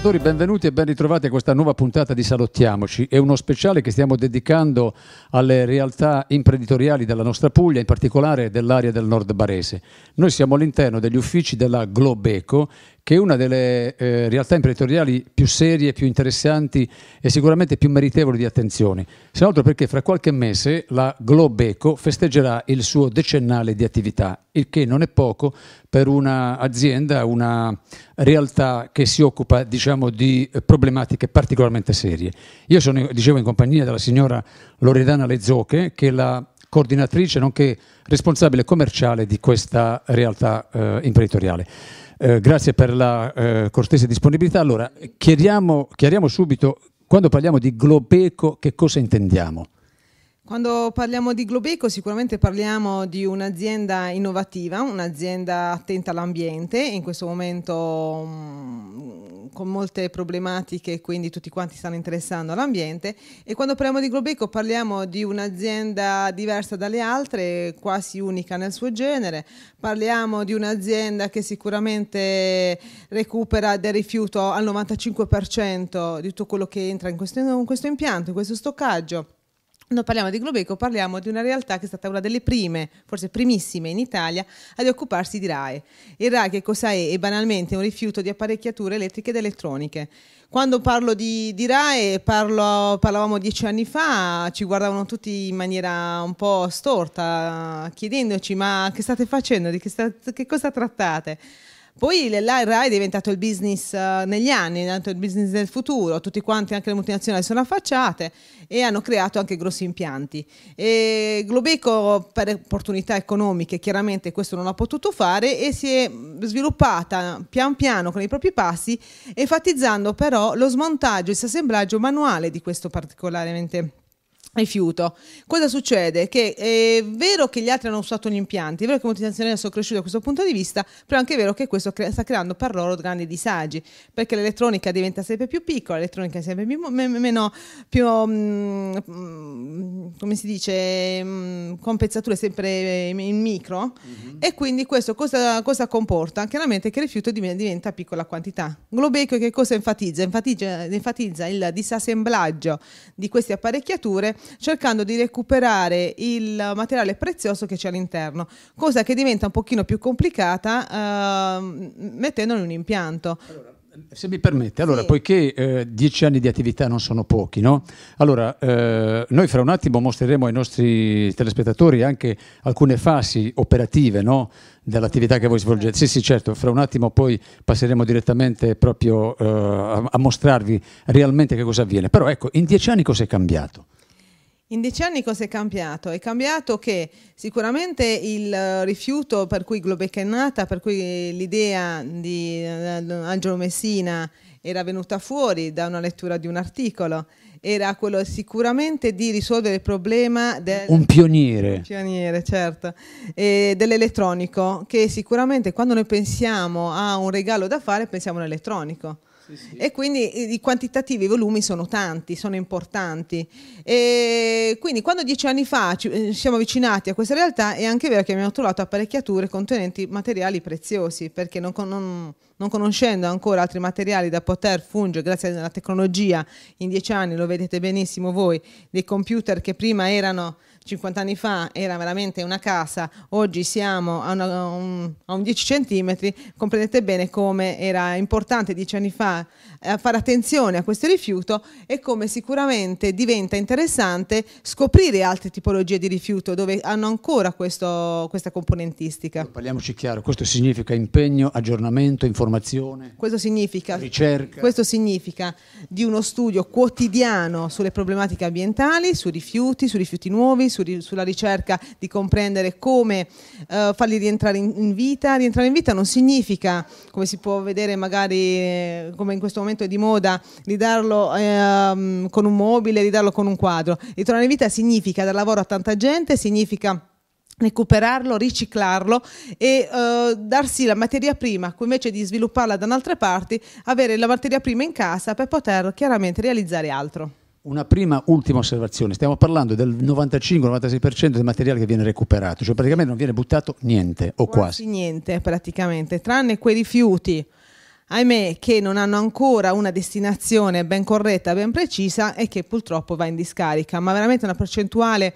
ascoltatori, benvenuti e ben ritrovati a questa nuova puntata di Salottiamoci. È uno speciale che stiamo dedicando alle realtà imprenditoriali della nostra Puglia, in particolare dell'area del nord barese. Noi siamo all'interno degli uffici della Globeco, che è una delle eh, realtà imprenditoriali più serie, più interessanti e sicuramente più meritevoli di attenzione. Se non altro perché fra qualche mese la Globeco festeggerà il suo decennale di attività, il che non è poco per un'azienda, una realtà che si occupa diciamo, di problematiche particolarmente serie. Io sono, dicevo, in compagnia della signora Loredana Lezzocche, che è la coordinatrice nonché responsabile commerciale di questa realtà eh, imprenditoriale. Eh, grazie per la eh, cortese disponibilità. Allora, chiariamo, chiariamo subito, quando parliamo di Globeco, che cosa intendiamo? Quando parliamo di Globeco sicuramente parliamo di un'azienda innovativa, un'azienda attenta all'ambiente, in questo momento um, con molte problematiche, quindi tutti quanti stanno interessando all'ambiente. E quando parliamo di Globeco parliamo di un'azienda diversa dalle altre, quasi unica nel suo genere, parliamo di un'azienda che sicuramente recupera del rifiuto al 95% di tutto quello che entra in questo, in questo impianto, in questo stoccaggio quando parliamo di Globeco parliamo di una realtà che è stata una delle prime, forse primissime in Italia, ad occuparsi di RAE. Il RAE che cosa è? È banalmente un rifiuto di apparecchiature elettriche ed elettroniche. Quando parlo di, di RAE, parlo, parlavamo dieci anni fa, ci guardavano tutti in maniera un po' storta, chiedendoci ma che state facendo, di che, sta, che cosa trattate? Poi la è diventato il business uh, negli anni, è diventato il business del futuro, tutti quanti, anche le multinazionali, sono affacciate e hanno creato anche grossi impianti. E Globeco per opportunità economiche chiaramente questo non ha potuto fare e si è sviluppata pian piano con i propri passi, enfatizzando però lo smontaggio e il disassemblaggio manuale di questo particolarmente rifiuto. Cosa succede? Che è vero che gli altri hanno usato gli impianti, è vero che le multinazionali sono cresciute da questo punto di vista, però è anche vero che questo cre- sta creando per loro grandi disagi, perché l'elettronica diventa sempre più piccola, l'elettronica è sempre più, me- meno, più mm, mm, come si dice, mm, con pezzature sempre in micro, mm-hmm. e quindi questo cosa, cosa, comporta? Chiaramente che il rifiuto diventa piccola quantità. Globeco che cosa enfatizza? Enfatizza, enfatizza il disassemblaggio di queste apparecchiature cercando di recuperare il materiale prezioso che c'è all'interno, cosa che diventa un pochino più complicata uh, mettendolo in un impianto. Allora. Se mi permette, allora, sì. poiché eh, dieci anni di attività non sono pochi, no? Allora, eh, noi fra un attimo mostreremo ai nostri telespettatori anche alcune fasi operative, no? Dell'attività che voi svolgete. Sì, sì, certo, fra un attimo poi passeremo direttamente proprio eh, a, a mostrarvi realmente che cosa avviene. Però ecco, in dieci anni cosa è cambiato? In dieci anni cosa è cambiato? È cambiato che sicuramente il eh, rifiuto per cui Globec è nata, per cui l'idea di uh, Angelo Messina era venuta fuori da una lettura di un articolo, era quello sicuramente di risolvere il problema del... Un pioniere. Un pioniere, certo. E dell'elettronico, che sicuramente quando noi pensiamo a un regalo da fare pensiamo all'elettronico e quindi i quantitativi, i volumi sono tanti, sono importanti. E quindi quando dieci anni fa ci eh, siamo avvicinati a questa realtà è anche vero che abbiamo trovato apparecchiature contenenti materiali preziosi, perché non, non, non conoscendo ancora altri materiali da poter fungere grazie alla tecnologia, in dieci anni lo vedete benissimo voi, dei computer che prima erano 50 anni fa era veramente una casa, oggi siamo a, una, un, a un 10 centimetri, comprendete bene come era importante 10 anni fa eh, fare attenzione a questo rifiuto e come sicuramente diventa interessante scoprire altre tipologie di rifiuto dove hanno ancora questo, questa componentistica. Parliamoci chiaro, questo significa impegno, aggiornamento, informazione, questo significa, ricerca. Questo significa di uno studio quotidiano sulle problematiche ambientali, sui rifiuti, sui rifiuti nuovi, su, sulla ricerca di comprendere come uh, farli rientrare in, in, vita. Rientrare in vita non significa, come si può vedere magari eh, come in questo momento è di moda, ridarlo eh, con un mobile, ridarlo con un quadro. Ritornare in vita significa dar lavoro a tanta gente, significa recuperarlo, riciclarlo e uh, darsi la materia prima, invece di svilupparla da un'altra parte, avere la materia prima in casa per poter chiaramente realizzare altro. Una prima ultima osservazione, stiamo parlando del 95-96% del materiale che viene recuperato, cioè praticamente non viene buttato niente o quasi. quasi. niente praticamente, tranne quei rifiuti ahimè, che non hanno ancora una destinazione ben corretta, ben precisa e che purtroppo va in discarica, ma veramente una percentuale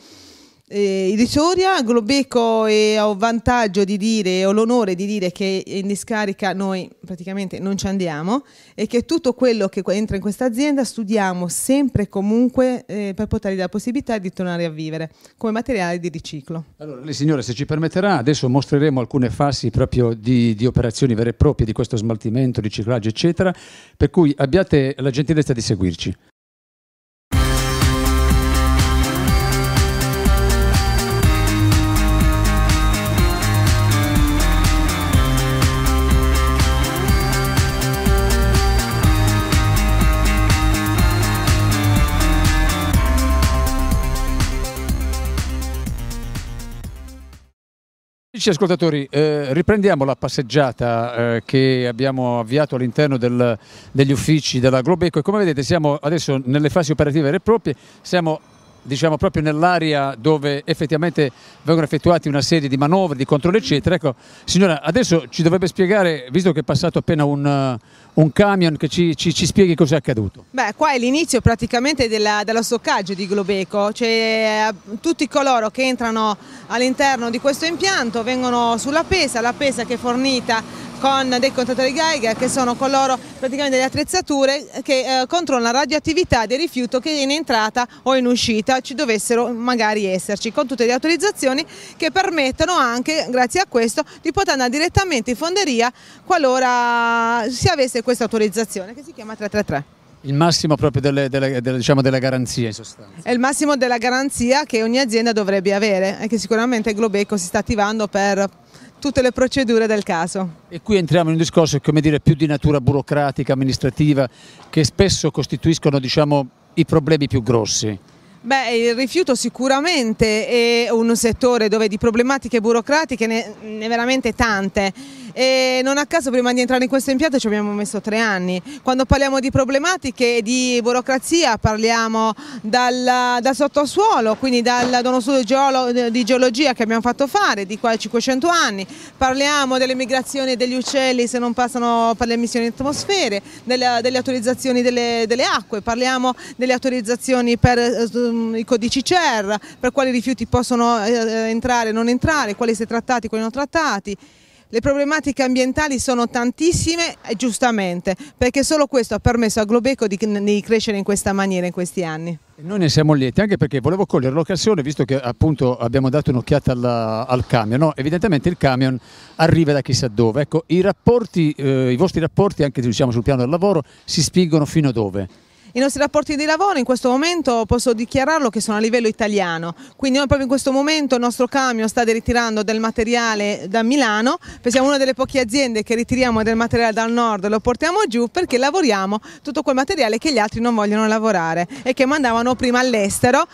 eh, irrisoria. Globeco e ho vantaggio di dire, ho l'onore di dire che in discarica noi praticamente non ci andiamo e che tutto quello che entra in questa azienda studiamo sempre e comunque eh, per poter dare la possibilità di tornare a vivere come materiale di riciclo. Allora, lei signora, se ci permetterà, adesso mostreremo alcune fasi proprio di, di operazioni vere e proprie di questo smaltimento, riciclaggio, eccetera, per cui abbiate la gentilezza di seguirci. Amici ascoltatori, eh, riprendiamo la passeggiata eh, che abbiamo avviato all'interno del, degli uffici della Globeco e come vedete siamo adesso nelle fasi operative vere e proprie, siamo diciamo proprio nell'area dove effettivamente vengono effettuati una serie di manovre, di controlli eccetera. Ecco, signora, adesso ci dovrebbe spiegare, visto che è passato appena un, un camion, che ci, ci, ci spieghi cosa è accaduto. Beh, qua è l'inizio praticamente della, dello stoccaggio di Globeco, cioè tutti coloro che entrano all'interno di questo impianto vengono sulla pesa, la pesa che è fornita con dei contatori Geiger che sono coloro praticamente delle attrezzature che eh, controllano la radioattività del rifiuto che in entrata o in uscita ci dovessero magari esserci con tutte le autorizzazioni che permettono anche grazie a questo di poter andare direttamente in fonderia qualora si avesse questa autorizzazione che si chiama 333. Il massimo proprio delle, delle, delle, diciamo della garanzia in sostanza. È il massimo della garanzia che ogni azienda dovrebbe avere e che sicuramente Globeco si sta attivando per tutte le procedure del caso. E qui entriamo in un discorso come dire, più di natura burocratica, amministrativa, che spesso costituiscono diciamo, i problemi più grossi. Beh, il rifiuto sicuramente è un settore dove di problematiche burocratiche ne, ne veramente tante e non a caso prima di entrare in questo impianto ci abbiamo messo tre anni. Quando parliamo di problematiche di burocrazia parliamo dal, dal sottosuolo, quindi dal dono studio geolo, di geologia che abbiamo fatto fare di qua a 500 anni, parliamo delle migrazioni degli uccelli se non passano per le emissioni atmosfere, delle, delle autorizzazioni delle, delle, acque, parliamo delle autorizzazioni per uh, i codici CER, per quali rifiuti possono uh, entrare e non entrare, quali si è trattati, quali non trattati. Le problematiche ambientali sono tantissime giustamente, perché solo questo ha permesso a Globeco di, di crescere in questa maniera in questi anni. Noi ne siamo lieti, anche perché volevo cogliere l'occasione, visto che appunto abbiamo dato un'occhiata al camion, no? evidentemente il camion arriva da chissà dove, ecco, i, rapporti, eh, i vostri rapporti anche diciamo, sul piano del lavoro si spingono fino a dove? I nostri rapporti di lavoro in questo momento posso dichiararlo che sono a livello italiano, quindi noi proprio in questo momento il nostro camion sta ritirando del materiale da Milano, siamo una delle poche aziende che ritiriamo del materiale dal nord e lo portiamo giù perché lavoriamo tutto quel materiale che gli altri non vogliono lavorare e che mandavano prima all'estero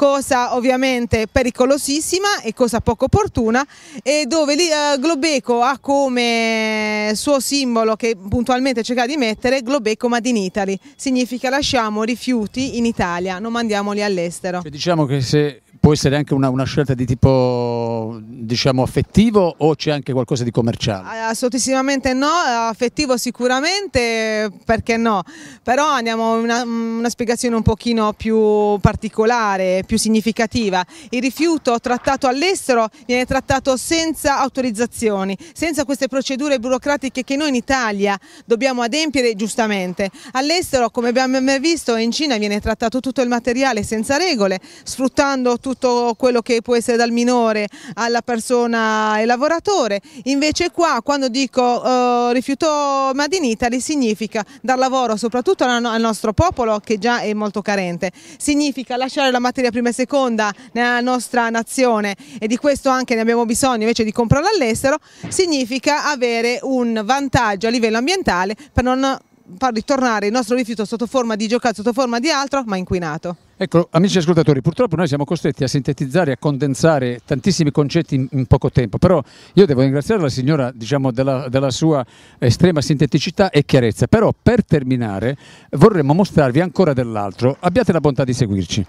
cosa ovviamente pericolosissima e cosa poco opportuna e dove uh, Globeco ha come suo simbolo che puntualmente cerca di mettere Globeco Made in Italy, significa lasciamo rifiuti in Italia, non mandiamoli all'estero. Cioè, diciamo che se può essere anche una, una, scelta di tipo diciamo affettivo o c'è anche qualcosa di commerciale? Assolutissimamente no, affettivo sicuramente perché no, però andiamo in una, una, spiegazione un pochino più particolare, più significativa. Il rifiuto trattato all'estero viene trattato senza autorizzazioni, senza queste procedure burocratiche che noi in Italia dobbiamo adempiere giustamente. All'estero come abbiamo visto in Cina viene trattato tutto il materiale senza regole, sfruttando tutto tutto quello che può essere dal minore alla persona e lavoratore, invece qua quando dico uh, rifiuto Made in Italy significa dar lavoro soprattutto al nostro popolo che già è molto carente, significa lasciare la materia prima e seconda nella nostra nazione. E di questo anche ne abbiamo bisogno invece di comprarla all'estero, significa avere un vantaggio a livello ambientale per non far ritornare il nostro rifiuto sotto forma di giocattolo, sotto forma di altro, ma inquinato. Ecco, amici ascoltatori, purtroppo noi siamo costretti a sintetizzare e a condensare tantissimi concetti in, in, poco tempo, però io devo ringraziare la signora diciamo, della, della, sua estrema sinteticità e chiarezza, però per terminare vorremmo mostrarvi ancora dell'altro, abbiate la bontà di seguirci.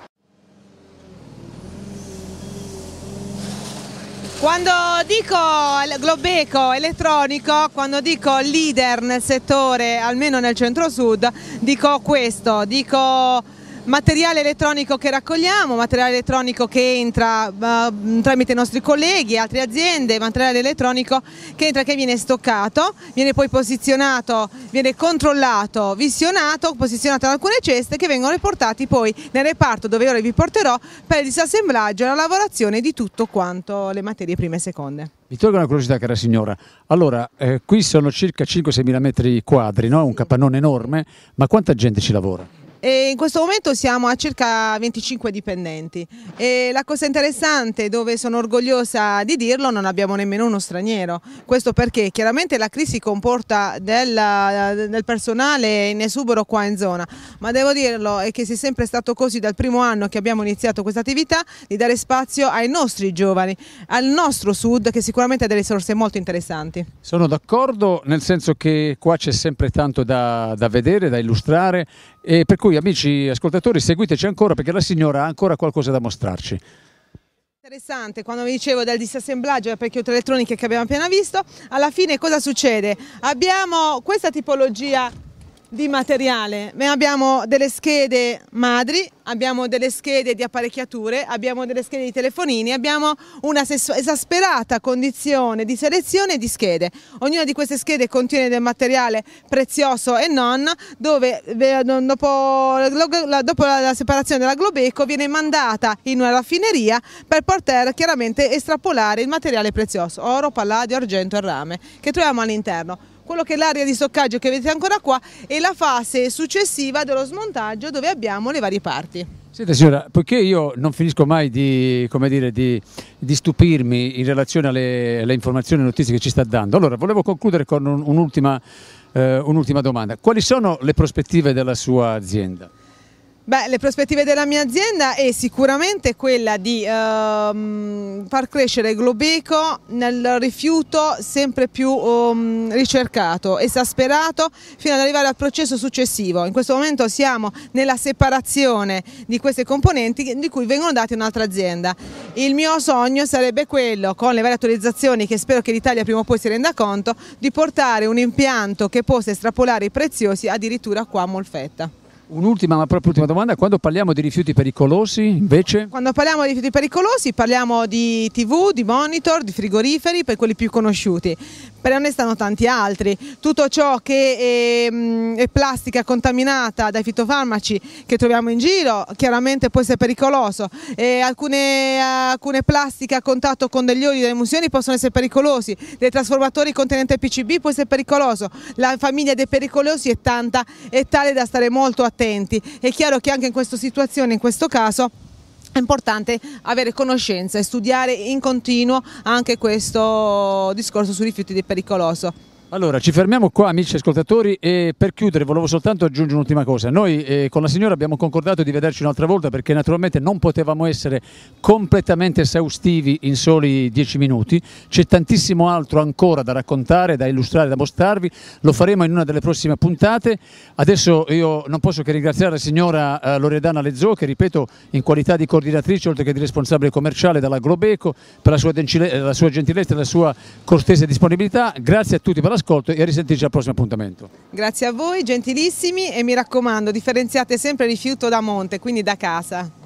Quando dico Globeco elettronico, quando dico leader nel settore, almeno nel centro-sud, dico questo, dico materiale elettronico che raccogliamo, materiale elettronico che entra uh, tramite i nostri colleghi, altre aziende, materiale elettronico che entra che viene stoccato, viene poi posizionato, viene controllato, visionato, posizionato in alcune ceste che vengono riportati poi nel reparto dove ora vi porterò per il disassemblaggio e la lavorazione di tutto quanto le materie prime e seconde. Mi tolgo una curiosità cara signora, allora eh, qui sono circa 5-6 mila metri quadri, no? un capannone enorme, ma quanta gente ci lavora? E in questo momento siamo a circa 25 dipendenti. E la cosa interessante dove sono orgogliosa di dirlo non abbiamo nemmeno uno straniero, questo perché chiaramente la crisi comporta del, del personale in esubero qua in zona, ma devo dirlo è che sia sempre stato così dal primo anno che abbiamo iniziato questa attività di dare spazio ai nostri giovani, al nostro sud che sicuramente ha delle risorse molto interessanti. Sono d'accordo nel senso che qua c'è sempre tanto da, da vedere, da illustrare e per cui amici ascoltatori seguiteci ancora perché la signora ha ancora qualcosa da mostrarci. Interessante, quando vi dicevo del disassemblaggio delle apparecchiature elettroniche che abbiamo appena visto, alla fine cosa succede? Abbiamo questa tipologia di materiale. Noi abbiamo delle schede madri, abbiamo delle schede di apparecchiature, abbiamo delle schede di telefonini, abbiamo una esasperata condizione di selezione di schede. Ognuna di queste schede contiene del materiale prezioso e non, dove dopo, dopo la separazione della Globeco viene mandata in una raffineria per poter chiaramente estrapolare il materiale prezioso, oro, palladio, argento e rame, che troviamo all'interno quello che è l'area di stoccaggio che vedete ancora qua è la fase successiva dello smontaggio dove abbiamo le varie parti. Senta signora, poiché io non finisco mai di, dire, di, di stupirmi in relazione alle, alle, informazioni e notizie che ci sta dando, allora volevo concludere con un'ultima un eh, un domanda. Quali sono le prospettive della sua azienda? Beh, le prospettive della mia azienda è sicuramente quella di ehm, far crescere Globeco nel rifiuto sempre più um, ricercato, esasperato, fino ad arrivare al processo successivo. In questo momento siamo nella separazione di queste componenti di cui vengono date un'altra azienda. Il mio sogno sarebbe quello, con le varie autorizzazioni che spero che l'Italia prima o poi si renda conto, di portare un impianto che possa estrapolare i preziosi addirittura qua a Molfetta. Un'ultima, ma proprio ultima domanda, quando parliamo di rifiuti pericolosi invece? Quando parliamo di rifiuti pericolosi parliamo di tv, di monitor, di frigoriferi, per quelli più conosciuti, per ne stanno tanti altri. Tutto ciò che è, mm, è, plastica contaminata dai fitofarmaci che troviamo in giro chiaramente può essere pericoloso. Alcune, alcune, plastiche a contatto con degli oli, delle emulsioni possono essere pericolosi, dei trasformatori contenenti PCB può essere pericoloso. La famiglia dei pericolosi è tanta, è tale da stare molto attenti attenti. È chiaro che anche in questa situazione, in questo caso, è importante avere conoscenza e studiare in continuo anche questo discorso sui rifiuti di pericoloso. Allora, ci fermiamo qua amici ascoltatori e per chiudere volevo soltanto aggiungere un'ultima cosa. Noi eh, con la signora abbiamo concordato di vederci un'altra volta perché naturalmente non potevamo essere completamente esaustivi in soli dieci minuti. C'è tantissimo altro ancora da raccontare, da illustrare, da mostrarvi. Lo faremo in una delle prossime puntate. Adesso io non posso che ringraziare la signora eh, Loredana Lezzo che ripeto in qualità di coordinatrice oltre che di responsabile commerciale della Globeco per la sua, la sua gentilezza e la sua cortese disponibilità. Grazie a tutti per la ascolto e a risentirci al prossimo appuntamento. Grazie a voi, gentilissimi e mi raccomando differenziate sempre rifiuto da monte, quindi da casa.